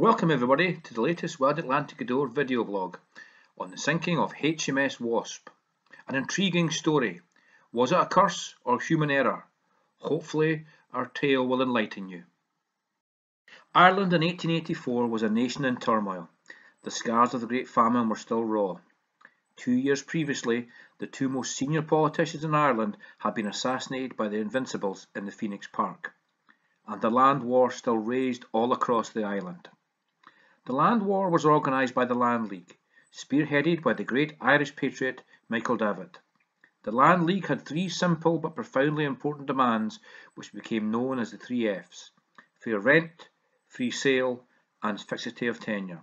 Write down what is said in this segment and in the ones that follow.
Welcome everybody to the latest Wild Atlantic Gweedore video blog on the sinking of HMS Wasp. An intriguing story. Was it a curse or human error? Hopefully our tale will enlighten you. Ireland in 1884 was a nation in turmoil. The scars of the Great Famine were still raw. Two years previously, the two most senior politicians in Ireland had been assassinated by the Invincibles in the Phoenix Park. And the land war still raged all across the island. The land war was organised by the Land League, spearheaded by the great Irish patriot Michael Davitt. The Land League had three simple but profoundly important demands which became known as the three Fs fair rent, free sale, and fixity of tenure.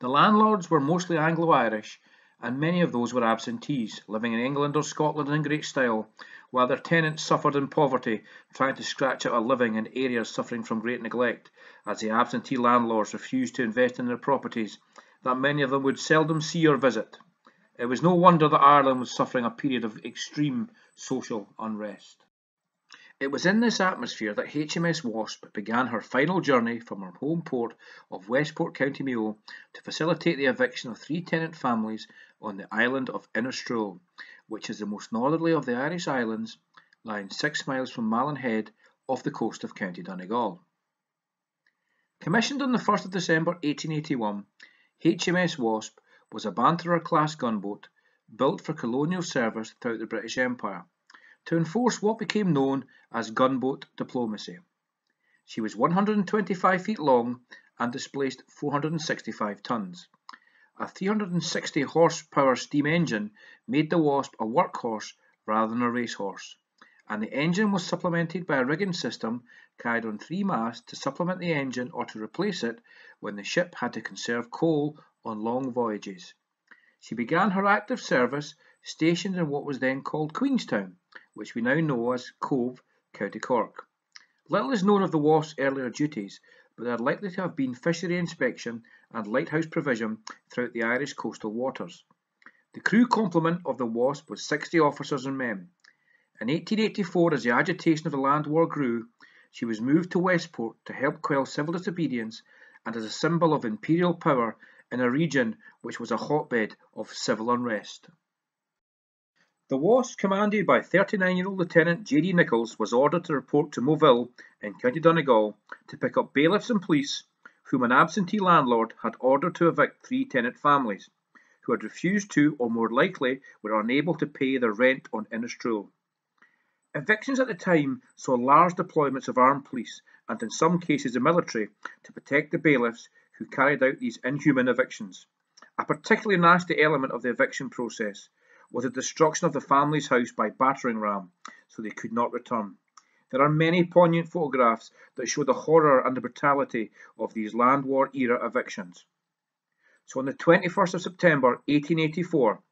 The landlords were mostly Anglo Irish, and many of those were absentees, living in England or Scotland in great style, while their tenants suffered in poverty, trying to scratch out a living in areas suffering from great neglect, as the absentee landlords refused to invest in their properties that many of them would seldom see or visit. It was no wonder that Ireland was suffering a period of extreme social unrest. It was in this atmosphere that HMS Wasp began her final journey from her home port of Westport, County Mayo, to facilitate the eviction of three tenant families on the island of Inishtrahull, which is the most northerly of the Irish islands, lying six miles from Malin Head off the coast of County Donegal. Commissioned on the 1st of December 1881, HMS Wasp was a Banterer-class gunboat built for colonial service throughout the British Empire to enforce what became known as gunboat diplomacy. She was 125 feet long and displaced 465 tons. A 360 horsepower steam engine made the Wasp a workhorse rather than a racehorse, and the engine was supplemented by a rigging system carried on three masts to supplement the engine or to replace it when the ship had to conserve coal on long voyages. She began her active service stationed in what was then called Queenstown, which we now know as Cobh, County Cork. Little is known of the Wasp's earlier duties, but they are likely to have been fishery inspection and lighthouse provision throughout the Irish coastal waters. The crew complement of the Wasp was 60 officers and men. In 1884, as the agitation of the land war grew, she was moved to Westport to help quell civil disobedience and as a symbol of imperial power in a region which was a hotbed of civil unrest. The Wasp, commanded by 39-year-old Lieutenant J.D. Nichols, was ordered to report to Moville in County Donegal to pick up bailiffs and police whom an absentee landlord had ordered to evict three tenant families, who had refused to or more likely were unable to pay their rent on Inishtrahull. Evictions at the time saw large deployments of armed police and in some cases the military to protect the bailiffs who carried out these inhuman evictions. A particularly nasty element of the eviction process was the destruction of the family's house by battering ram, so they could not return. There are many poignant photographs that show the horror and the brutality of these land war era evictions. So on the 21st of September 1884,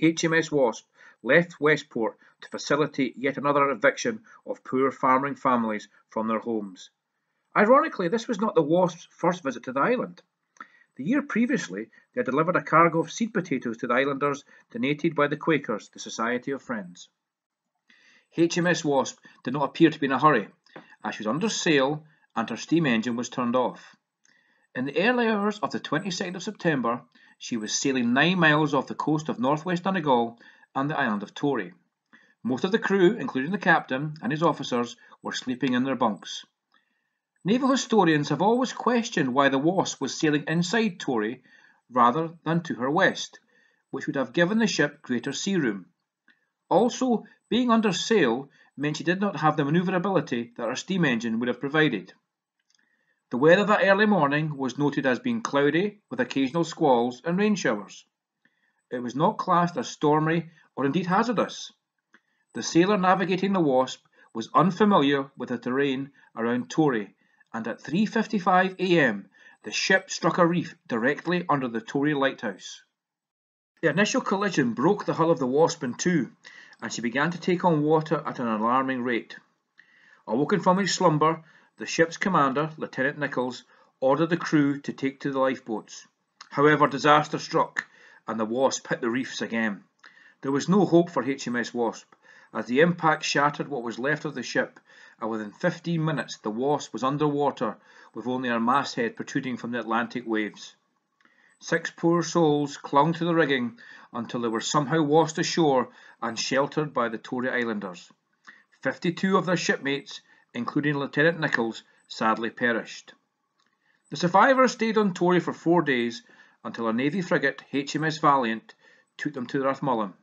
HMS Wasp left Westport to facilitate yet another eviction of poor farming families from their homes. Ironically, this was not the Wasp's first visit to the island. The year previously, they had delivered a cargo of seed potatoes to the islanders donated by the Quakers, the Society of Friends. HMS Wasp did not appear to be in a hurry, as she was under sail and her steam engine was turned off. In the early hours of the 22nd of September, she was sailing nine miles off the coast of northwest Donegal and the island of Tory. Most of the crew, including the captain and his officers, were sleeping in their bunks. Naval historians have always questioned why the Wasp was sailing inside Tory rather than to her west, which would have given the ship greater sea room. Also, being under sail meant she did not have the manoeuvrability that her steam engine would have provided. The weather that early morning was noted as being cloudy with occasional squalls and rain showers. It was not classed as stormy or indeed hazardous. The sailor navigating the Wasp was unfamiliar with the terrain around Tory and at 3.55 am the ship struck a reef directly under the Tory lighthouse. The initial collision broke the hull of the Wasp in two, and she began to take on water at an alarming rate. Awoken from his slumber, the ship's commander, Lieutenant Nichols, ordered the crew to take to the lifeboats. However, disaster struck, and the Wasp hit the reefs again. There was no hope for HMS Wasp, as the impact shattered what was left of the ship and within 15 minutes the Wasp was under water with only her masthead protruding from the Atlantic waves. Six poor souls clung to the rigging until they were somehow washed ashore and sheltered by the Tory Islanders. Fifty-two of their shipmates, including Lieutenant Nichols, sadly perished. The survivors stayed on Tory for four days until a Navy frigate, HMS Valiant, took them to Rathmullan,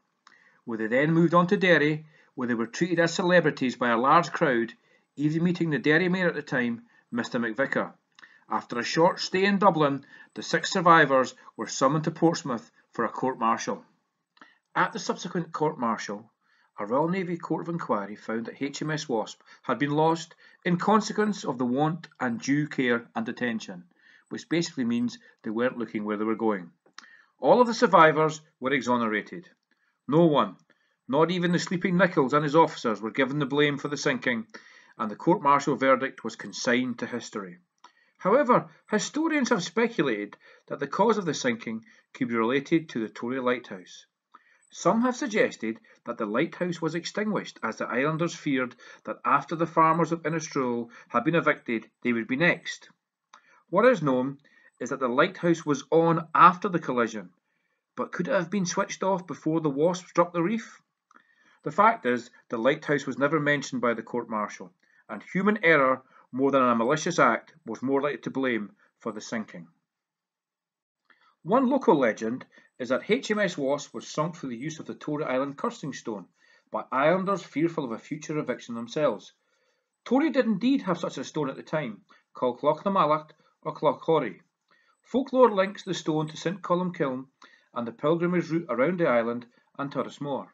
where they then moved on to Derry, where they were treated as celebrities by a large crowd, even meeting the Derry Mayor at the time, Mr McVicker. After a short stay in Dublin, the six survivors were summoned to Portsmouth for a court-martial. At the subsequent court-martial, a Royal Navy Court of Inquiry found that HMS Wasp had been lost in consequence of the want and due care and attention, which basically means they weren't looking where they were going. All of the survivors were exonerated. No one, not even the sleeping Nichols and his officers, were given the blame for the sinking, and the court-martial verdict was consigned to history. However, historians have speculated that the cause of the sinking could be related to the Tory lighthouse. Some have suggested that the lighthouse was extinguished as the islanders feared that after the farmers of Inishtrahull had been evicted, they would be next. What is known is that the lighthouse was on after the collision, but could it have been switched off before the Wasp struck the reef? The fact is, the lighthouse was never mentioned by the court-martial, and human error more than a malicious act, was more likely to blame for the sinking. One local legend is that HMS Wasp was sunk for the use of the Tory Island cursing stone by islanders fearful of a future eviction themselves. Tory did indeed have such a stone at the time, called Cloch na Malach or Cloch Horry. Folklore links the stone to St Columcille and the pilgrimage route around the island and Turrismore.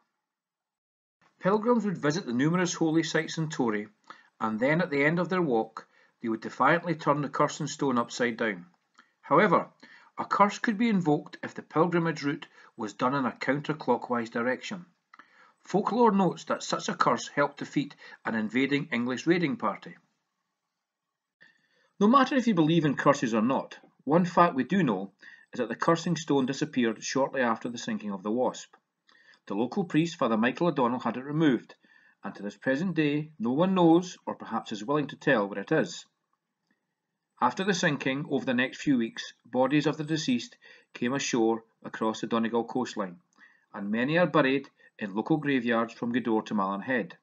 Pilgrims would visit the numerous holy sites in Tory and then at the end of their walk they would defiantly turn the cursing stone upside down. However, a curse could be invoked if the pilgrimage route was done in a counterclockwise direction. Folklore notes that such a curse helped defeat an invading English raiding party. No matter if you believe in curses or not, one fact we do know is that the cursing stone disappeared shortly after the sinking of the Wasp. The local priest, Father Michael O'Donnell, had it removed, and to this present day no one knows, or perhaps is willing to tell, where it is. After the sinking, over the next few weeks, bodies of the deceased came ashore across the Donegal coastline, and many are buried in local graveyards from Gweedore to Malin Head.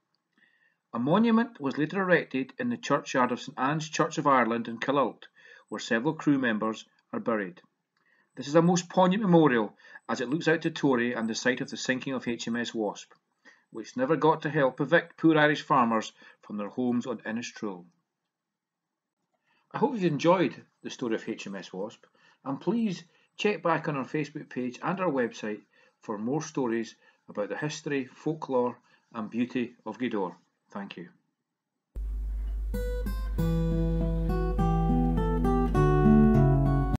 A monument was later erected in the churchyard of St Anne's Church of Ireland in Killalt, where several crew members are buried. This is a most poignant memorial as it looks out to Tory and the site of the sinking of HMS Wasp which never got to help evict poor Irish farmers from their homes on Inishtrahull. I hope you've enjoyed the story of HMS Wasp, and please check back on our Facebook page and our website for more stories about the history, folklore, and beauty of Gweedore. Thank you.